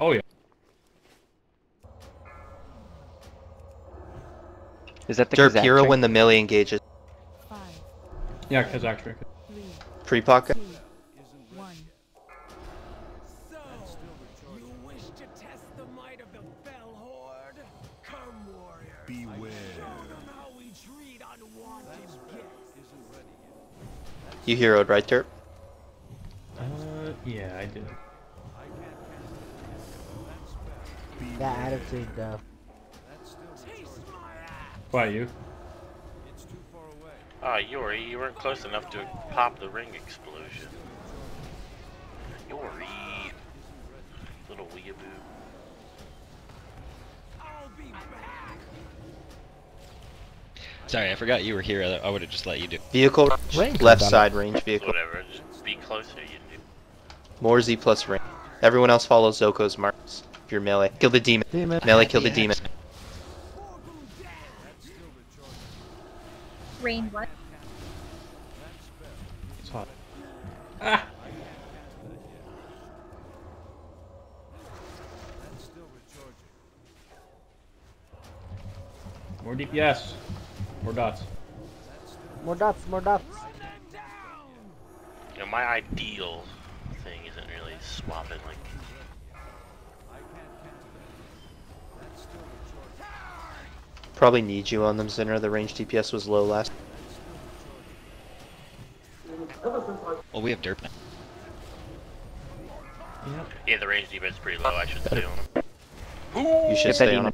Oh yeah. Is that the Derp Kazzak hero trick? when the melee engages. Five, Yeah, Kazzak trick. three, Pre-pocket. two, one. So, you wish to test the might of the Fell Horde? Come, warrior. Beware. Show them how we treat unwanted guests. You heroed, right, Derp? Uh, yeah, I did. That attitude, though. Taste my ass. Why you? Ah, Yori, you weren't close enough to pop the ring explosion. Yori. Little weeaboo. I'll be back. Sorry, I forgot you were here. I- I would have just let you do. Vehicle Range range, left side range vehicle. Whatever, just be closer, you do. More Z plus range. Everyone else follows Zoko's marks. If you're melee, kill the demon. Demon. Melee, kill the demon. Rain what? It's hot. Ah! More DPS. More dots. More dots, more dots. You know, my ideal thing isn't really swapping, like... Probably need you on them, Zinner. The range DPS was low last. Well, we have dirt now. Yeah, the range defense is pretty low, I should stay on him. You should stay on him.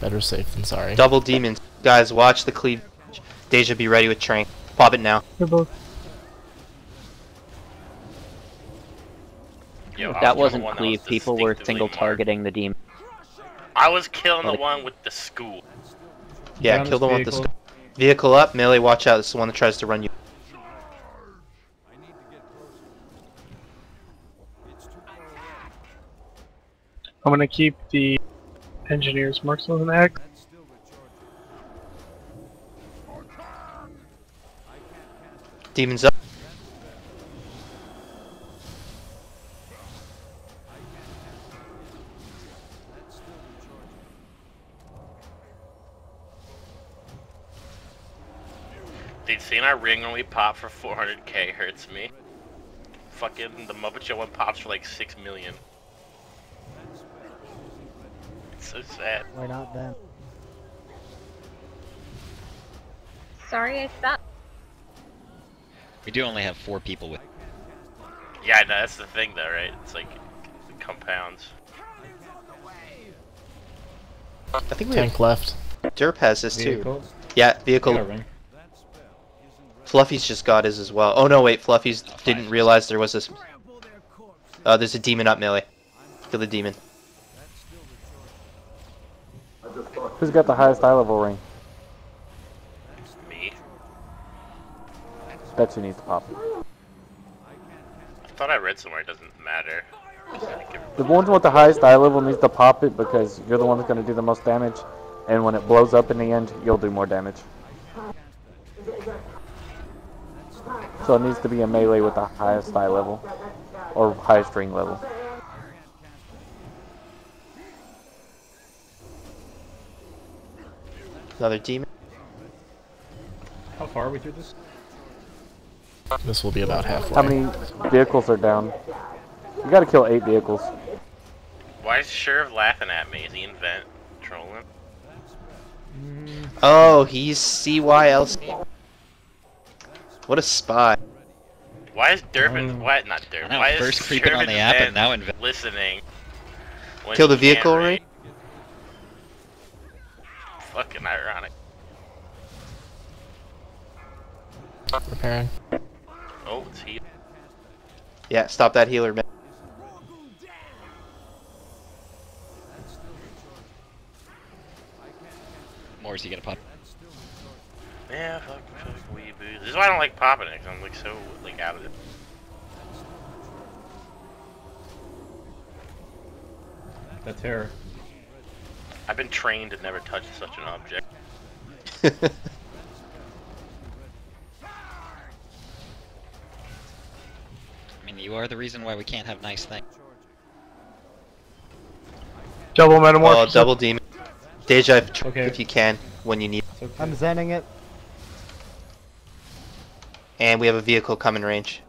Better safe than sorry. Double demons. Guys, watch the cleave. Deja, be ready with Trank. Pop it now. They're both. Yo, That wasn't one that cleave. was People were single targeting the demon. I was killing the one with the school. Yeah, Down kill the this one with the vehicle. sc- vehicle up. Melee, watch out. This is the one that tries to run you. I'm gonna keep the engineer's marksman act. Demons up. Dude, seeing our ring when we pop for 400k hurts me. Fucking the Muppet Show one pops for like 6 million. It's so sad. Why not them? Sorry, I stopped. We do only have four people with. Yeah, I know, that's the thing though, right? It's like, it compounds. I think we have, Tank left. Derp has this too. Yeah, vehicle. Got a ring. Fluffy's just got his as well. Oh no, wait, Fluffy's didn't realize there was this. Uh, there's a demon up melee. Kill the demon. Who's got the highest eye level ring? That's me. Bet you needs to pop it. I thought I read somewhere it doesn't matter. The one with the highest eye level needs to pop it because you're the one that's gonna do the most damage, and when it blows up in the end, you'll do more damage. So it needs to be a melee with the highest eye level, or highest ring level. Another demon. How far are we through this? This will be about halfway. How many vehicles are down? You gotta kill eight vehicles. Why is Sheriff laughing at me? Is he invent trolling? Oh, he's CYLC. What a spy. Why is Durbin, Oh. why, not I Durbin, know, why first is creeping on the app and now inv- listening? Kill the vehicle, read? right? Fucking ironic. Repairing. Oh, it's he. Yeah, stop that healer, man. More is he gonna pop? Yeah, fuck, fuck, weeaboo. This is why I don't like popping it, 'cause I'm like so, like, out of it. The terror. I've been trained to never touch such an object. I mean, you You are the reason why we can't have nice things. Double Oh, metamorphosis. double demon. Deja, if, Okay. if you can, when you need. It's okay. I'm zenning it. And we have a vehicle coming range.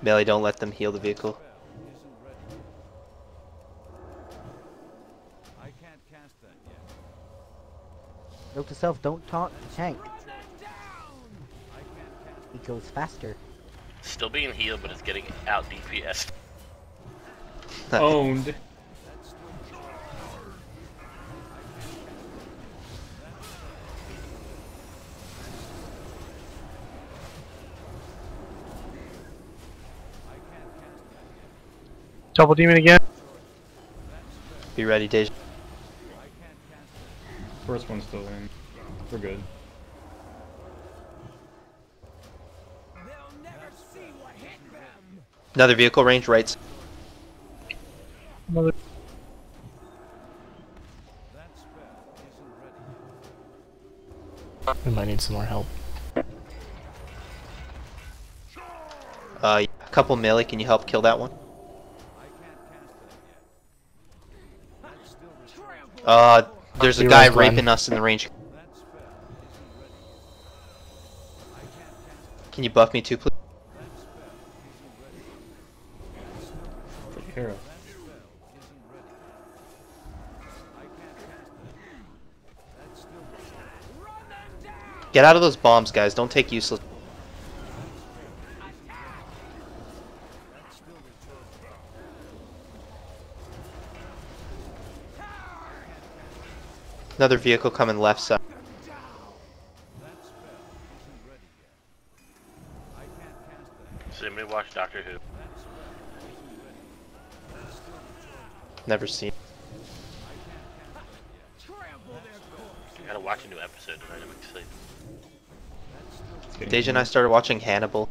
Melee, don't let them heal the vehicle. Note to self, don't taunt the tank. He goes faster. Still being healed, but it's getting out DPS. Owned. Double demon again. Be ready, Deja. First one's still in. We're good. They'll never see what hit them. Another vehicle range, right. Another. We might need some more help. Uh, a couple melee, can you help kill that one? Uh, there's a Heroes guy raping us in the range. Can you buff me too, please? Hero. Get out of those bombs, guys. Don't take useless. Another vehicle coming left side. So me watch Doctor Who? Never seen. I gotta watch a new episode tonight. I'm excited. It's getting Deja and I started watching Hannibal.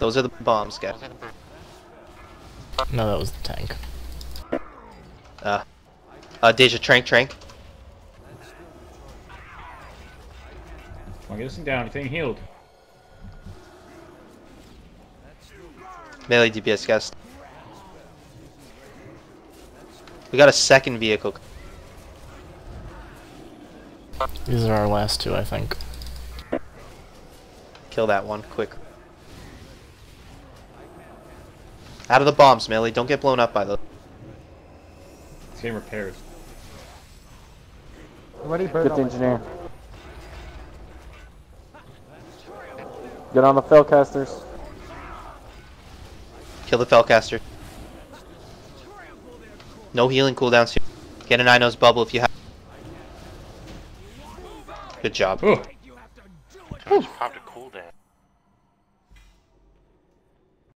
Those are the bombs, guys. No, that was the tank. Uh, uh, Deja, trank, trank. Come on, get this thing down. You're getting healed. Melee DPS, guys. We got a second vehicle. These are our last two, I think. Kill that one, quick. Out of the bombs, Melee. Don't get blown up by those. It's getting repaired. Ready, bird Get on the engineer. Get on the Felcasters. Kill the Felcaster. No healing cooldowns here. Get an Inos bubble if you have. Good job. Oh, I just popped a cooldown.